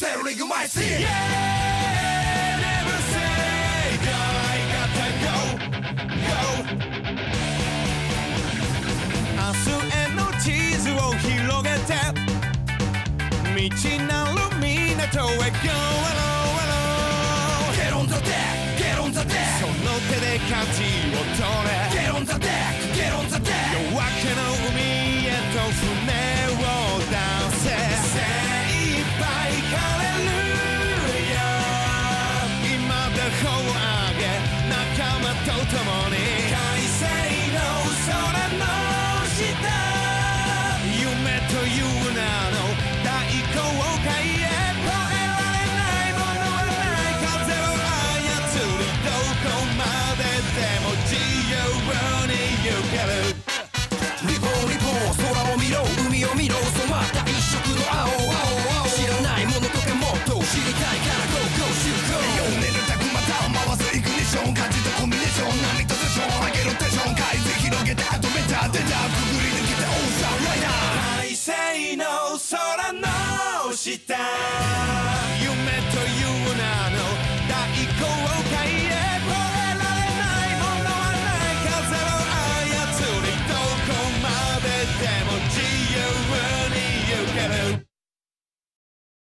Telling my sin Yeah, never say die gotta go, go 明日への地図を広げて道なる港へ Go along, along Get on the deck Get on the そ deck の手で舵を取れ 頬を上げ仲間と共に。快晴の空の下夢という名の大航海へ越えられないものはない。風を操りどこまででも自由に行ける。リボンリボン空を見ろ海を見ろ染まった一色の青青青。知らないものとかもっと知りたいから Go go shoot go した。夢という名の大航海